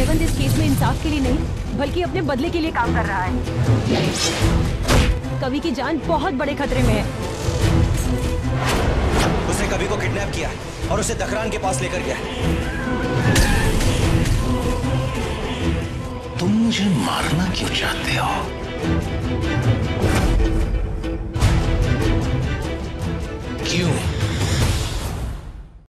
रेवंत इस केस में इंसाफ के लिए नहीं बल्कि अपने बदले के लिए काम कर रहा है। कवि की जान बहुत बड़े खतरे में है। उसने कवि को किडनैप किया और उसे दखरान के पास लेकर गया। तुम मुझे मारना क्यों चाहते हो? क्यों?